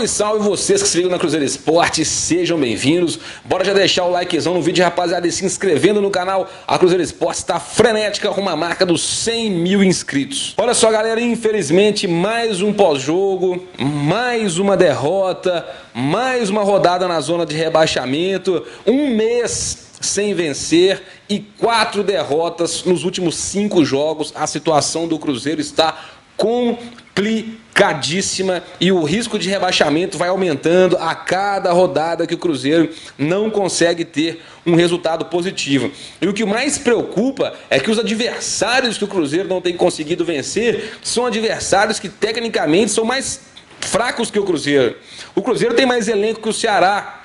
Salve, salve vocês que se ligam na Cruzeiro Esporte, sejam bem-vindos. Bora já deixar o likezão no vídeo, rapaziada, e se inscrevendo no canal. A Cruzeiro Esporte está frenética com uma marca dos 100 mil inscritos. Olha só, galera, infelizmente, mais um pós-jogo, mais uma derrota, mais uma rodada na zona de rebaixamento, um mês sem vencer e quatro derrotas nos últimos cinco jogos. A situação do Cruzeiro está complicadíssima e o risco de rebaixamento vai aumentando a cada rodada que o Cruzeiro não consegue ter um resultado positivo. E o que mais preocupa é que os adversários que o Cruzeiro não tem conseguido vencer são adversários que tecnicamente são mais fracos que o Cruzeiro. O Cruzeiro tem mais elenco que o Ceará.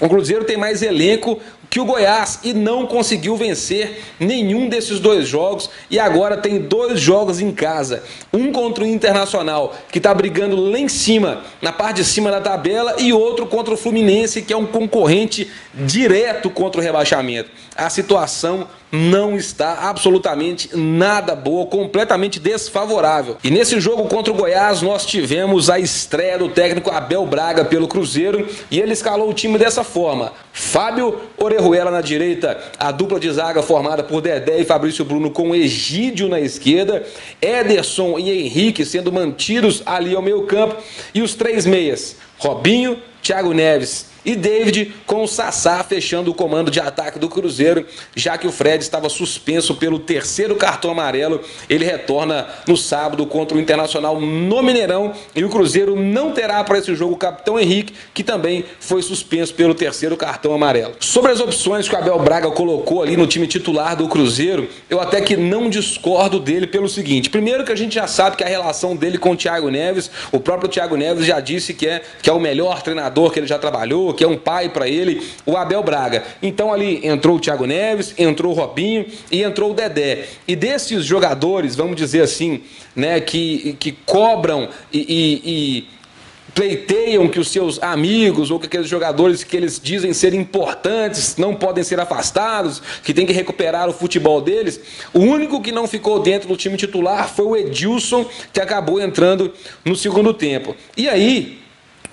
O Cruzeiro tem mais elenco que o Goiás e não conseguiu vencer nenhum desses dois jogos e agora tem dois jogos em casa. Um contra o Internacional, que está brigando lá em cima, na parte de cima da tabela, e outro contra o Fluminense, que é um concorrente direto contra o rebaixamento. A situação não está absolutamente nada boa, completamente desfavorável. E nesse jogo contra o Goiás, nós tivemos a estreia do técnico Abel Braga pelo Cruzeiro e ele escalou o time dessa forma: Fábio Orejuela na direita, a dupla de zaga formada por Dedé e Fabrício Bruno com Egídio na esquerda, Ederson e Henrique sendo mantidos ali ao meio campo e os três meias, Robinho, Thiago Neves e David com o Sassá fechando o comando de ataque do Cruzeiro, já que o Fred estava suspenso pelo terceiro cartão amarelo. Ele retorna no sábado contra o Internacional no Mineirão e o Cruzeiro não terá para esse jogo o capitão Henrique, que também foi suspenso pelo terceiro cartão amarelo. Sobre as opções que o Abel Braga colocou ali no time titular do Cruzeiro, eu até que não discordo dele pelo seguinte: primeiro, que a gente já sabe que a relação dele com o Thiago Neves, o próprio Thiago Neves já disse que é, que é o melhor treinador que ele já trabalhou, que é um pai para ele, o Abel Braga. Então ali entrou o Thiago Neves, entrou o Robinho e entrou o Dedé. E desses jogadores, vamos dizer assim, né, que, que cobram e, e, e pleiteiam que os seus amigos ou que aqueles jogadores que eles dizem ser importantes não podem ser afastados, que tem que recuperar o futebol deles. O único que não ficou dentro do time titular foi o Edilson, que acabou entrando no segundo tempo. E aí,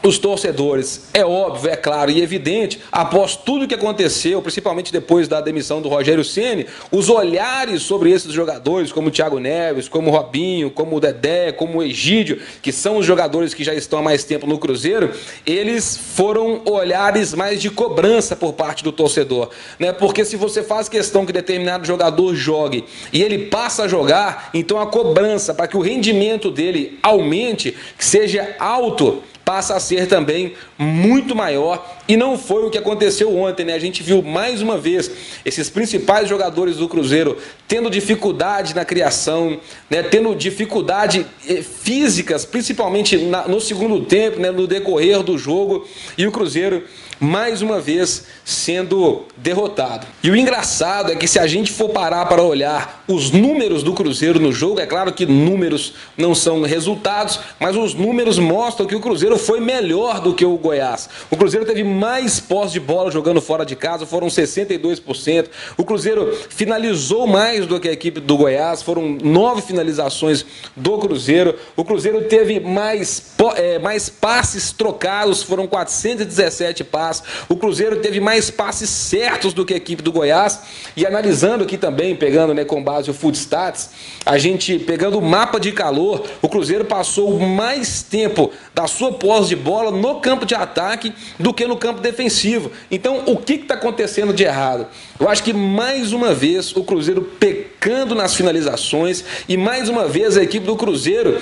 os torcedores, é óbvio, é claro e evidente, após tudo que aconteceu, principalmente depois da demissão do Rogério Ceni, os olhares sobre esses jogadores, como o Thiago Neves, como o Robinho, como o Dedé, como o Egídio, que são os jogadores que já estão há mais tempo no Cruzeiro, eles foram olhares mais de cobrança por parte do torcedor, né? Porque se você faz questão que determinado jogador jogue e ele passa a jogar, então a cobrança para que o rendimento dele aumente, que seja alto, passa a ser também muito maior e não foi o que aconteceu ontem, né? A gente viu mais uma vez esses principais jogadores do Cruzeiro tendo dificuldade na criação, né? tendo dificuldade eh, físicas, principalmente no segundo tempo, né? no decorrer do jogo, e o Cruzeiro mais uma vez sendo derrotado. E o engraçado é que se a gente for parar para olhar os números do Cruzeiro no jogo, é claro que números não são resultados, mas os números mostram que o Cruzeiro foi melhor do que o Goiás. O Cruzeiro teve mais posse de bola jogando fora de casa, foram 62%. O Cruzeiro finalizou mais do que a equipe do Goiás, foram nove finalizações do Cruzeiro. O Cruzeiro teve mais, é, mais passes trocados, foram 417 passes. O Cruzeiro teve mais passes certos do que a equipe do Goiás. E analisando aqui também, pegando né, com base o Food Stats, a gente pegando o mapa de calor, o Cruzeiro passou mais tempo da sua posse de bola no campo de ataque do que no campo defensivo. Então, o que está acontecendo de errado? Eu acho que mais uma vez o Cruzeiro pecando nas finalizações e mais uma vez a equipe do Cruzeiro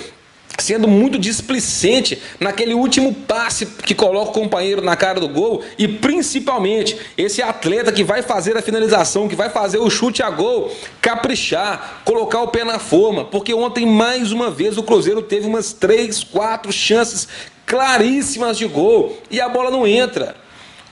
sendo muito displicente naquele último passe que coloca o companheiro na cara do gol. E principalmente esse atleta que vai fazer a finalização, que vai fazer o chute a gol, caprichar, colocar o pé na forma, porque ontem mais uma vez o Cruzeiro teve umas três, quatro chances claríssimas de gol. E a bola não entra.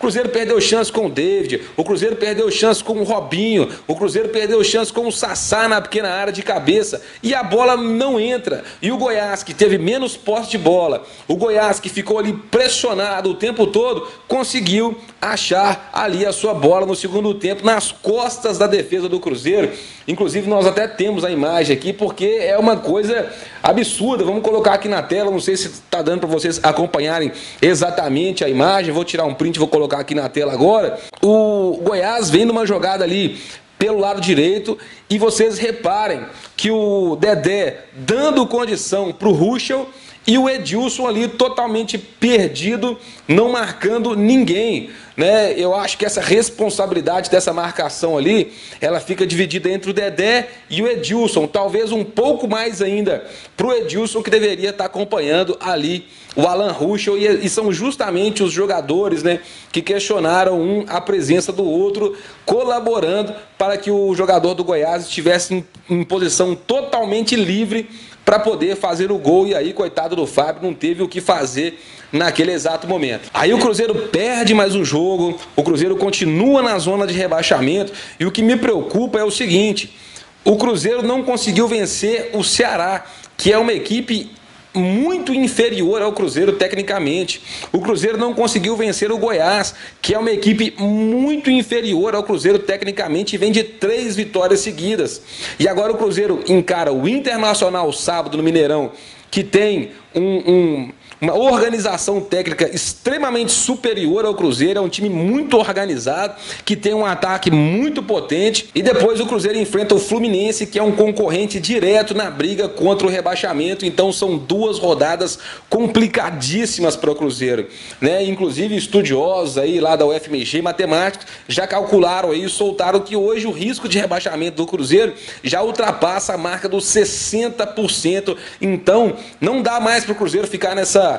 Cruzeiro perdeu chance com o David, o Cruzeiro perdeu chance com o Robinho, o Cruzeiro perdeu chance com o Sassá na pequena área de cabeça e a bola não entra. E o Goiás, que teve menos posse de bola, o Goiás que ficou ali pressionado o tempo todo, conseguiu achar ali a sua bola no segundo tempo, nas costas da defesa do Cruzeiro. Inclusive, nós até temos a imagem aqui, porque é uma coisa absurda. Vamos colocar aqui na tela, não sei se está dando para vocês acompanharem exatamente a imagem. Vou tirar um print, vou colocar aqui na tela agora. O Goiás vem numa jogada ali pelo lado direito e vocês reparem que o Dedé dando condição para o Ruschel e o Edilson ali totalmente perdido, não marcando ninguém. Né? Eu acho que essa responsabilidade dessa marcação ali, ela fica dividida entre o Dedé e o Edilson. Talvez um pouco mais ainda para o Edilson, que deveria estar acompanhando ali o Alan Ruschel. E, e, são justamente os jogadores né, que questionaram um a presença do outro, colaborando para que o jogador do Goiás estivesse em, em posição totalmente livre para poder fazer o gol. E aí, coitado do Fábio, não teve o que fazer naquele exato momento. Aí o Cruzeiro perde mais um jogo, o Cruzeiro continua na zona de rebaixamento. E o que me preocupa é o seguinte: o Cruzeiro não conseguiu vencer o Ceará, que é uma equipe muito inferior ao Cruzeiro tecnicamente. O Cruzeiro não conseguiu vencer o Goiás, que é uma equipe muito inferior ao Cruzeiro tecnicamente e vem de três vitórias seguidas. E agora o Cruzeiro encara o Internacional sábado no Mineirão, que tem um, um uma organização técnica extremamente superior ao Cruzeiro, é um time muito organizado, que tem um ataque muito potente. E depois o Cruzeiro enfrenta o Fluminense, que é um concorrente direto na briga contra o rebaixamento. Então são duas rodadas complicadíssimas para o Cruzeiro. Né? Inclusive estudiosos aí lá da UFMG, matemáticos, já calcularam aí, soltaram que hoje o risco de rebaixamento do Cruzeiro já ultrapassa a marca dos 60%. Então não dá mais para o Cruzeiro ficar nessa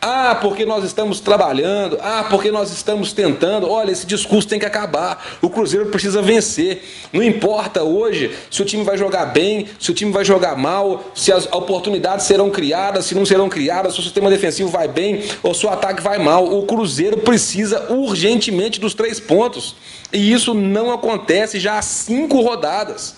ah, porque nós estamos trabalhando. Ah, porque nós estamos tentando. Olha, esse discurso tem que acabar. O Cruzeiro precisa vencer. Não importa hoje se o time vai jogar bem, se o time vai jogar mal, se as oportunidades serão criadas, se não serão criadas, se o sistema defensivo vai bem ou se o ataque vai mal. O Cruzeiro precisa urgentemente dos três pontos. E isso não acontece já há cinco rodadas.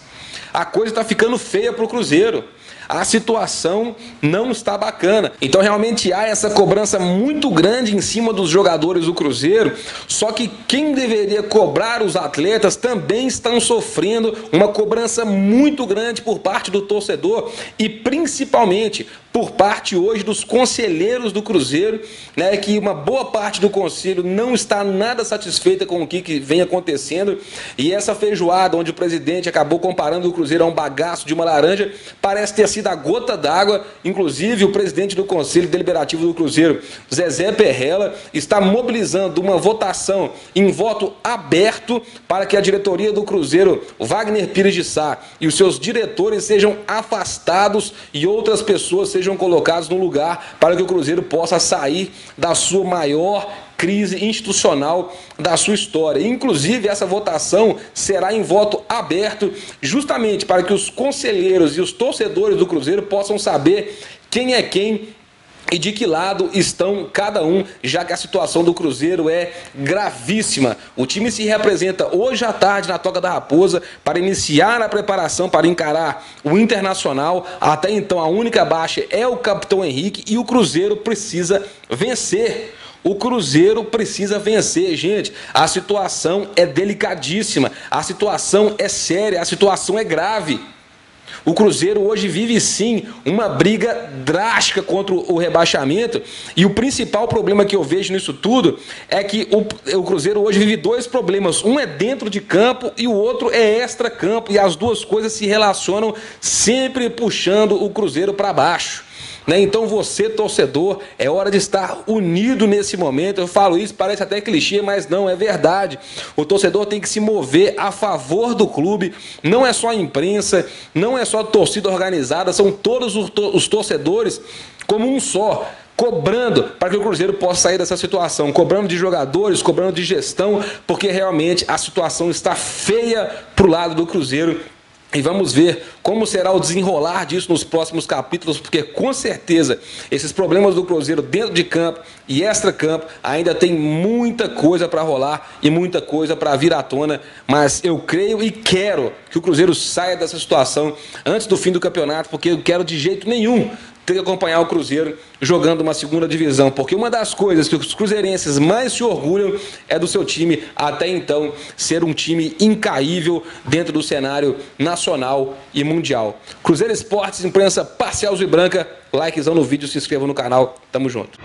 A coisa está ficando feia para o Cruzeiro a situação não está bacana. Então realmente há essa cobrança muito grande em cima dos jogadores do Cruzeiro, só que quem deveria cobrar os atletas também estão sofrendo uma cobrança muito grande por parte do torcedor e principalmente por parte hoje dos conselheiros do Cruzeiro, né, que uma boa parte do conselho não está nada satisfeita com o que, que vem acontecendo. E essa feijoada, onde o presidente acabou comparando o Cruzeiro a um bagaço de uma laranja, parece ter sido a gota d'água. Inclusive, o presidente do Conselho Deliberativo do Cruzeiro, Zezé Perrella, está mobilizando uma votação em voto aberto para que a diretoria do Cruzeiro, Wagner Pires de Sá, e os seus diretores sejam afastados e outras pessoas sejam sejam colocados no lugar para que o Cruzeiro possa sair da sua maior crise institucional da sua história. Inclusive, essa votação será em voto aberto, justamente para que os conselheiros e os torcedores do Cruzeiro possam saber quem é quem e de que lado estão cada um, já que a situação do Cruzeiro é gravíssima. O time se representa hoje à tarde na Toca da Raposa para iniciar a preparação para encarar o Internacional. Até então, a única baixa é o capitão Henrique e o Cruzeiro precisa vencer. O Cruzeiro precisa vencer, gente. A situação é delicadíssima, a situação é séria, a situação é grave. O Cruzeiro hoje vive sim uma briga drástica contra o rebaixamento. E o principal problema que eu vejo nisso tudo é que o, o Cruzeiro hoje vive dois problemas. Um é dentro de campo e o outro é extra-campo. E as duas coisas se relacionam sempre puxando o Cruzeiro para baixo. Né? Então você, torcedor, é hora de estar unido nesse momento. Eu falo isso, parece até clichê, mas não, é verdade. O torcedor tem que se mover a favor do clube. Não é só a imprensa, não é só a torcida organizada, são todos os torcedores como um só cobrando para que o Cruzeiro possa sair dessa situação, cobrando de jogadores, cobrando de gestão, porque realmente a situação está feia para o lado do Cruzeiro e vamos ver como será o desenrolar disso nos próximos capítulos, porque com certeza esses problemas do Cruzeiro dentro de campo e extra-campo ainda tem muita coisa para rolar e muita coisa para vir à tona. Mas eu creio e quero que o Cruzeiro saia dessa situação antes do fim do campeonato, porque eu quero de jeito nenhum ter que acompanhar o Cruzeiro jogando uma segunda divisão, porque uma das coisas que os cruzeirenses mais se orgulham é do seu time até então ser um time incaível dentro do cenário nacional e mundial. Cruzeiro Esportes, imprensa parcial e branca, likezão no vídeo, se inscreva no canal, tamo junto.